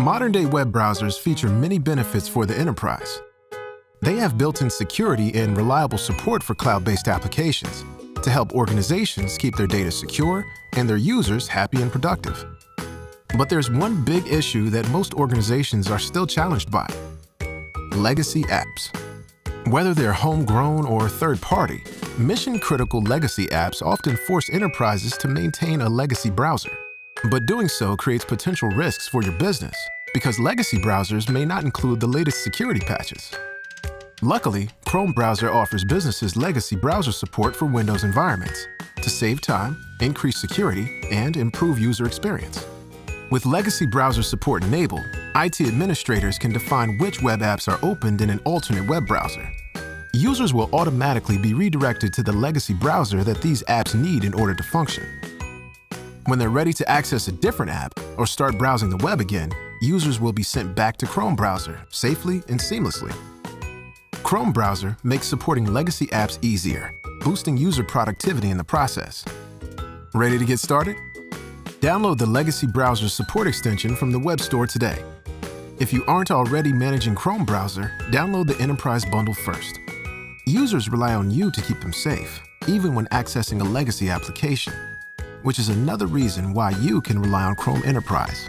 Modern-day web browsers feature many benefits for the enterprise. They have built-in security and reliable support for cloud-based applications to help organizations keep their data secure and their users happy and productive. But there's one big issue that most organizations are still challenged by. Legacy apps. Whether they're homegrown or third-party, mission-critical legacy apps often force enterprises to maintain a legacy browser. But doing so creates potential risks for your business because legacy browsers may not include the latest security patches. Luckily, Chrome browser offers businesses legacy browser support for Windows environments to save time, increase security, and improve user experience. With legacy browser support enabled, IT administrators can define which web apps are opened in an alternate web browser. Users will automatically be redirected to the legacy browser that these apps need in order to function. When they're ready to access a different app or start browsing the web again, users will be sent back to Chrome browser safely and seamlessly. Chrome browser makes supporting legacy apps easier, boosting user productivity in the process. Ready to get started? Download the Legacy Browser support extension from the web store today. If you aren't already managing Chrome browser, download the Enterprise Bundle first. Users rely on you to keep them safe, even when accessing a legacy application, which is another reason why you can rely on Chrome Enterprise.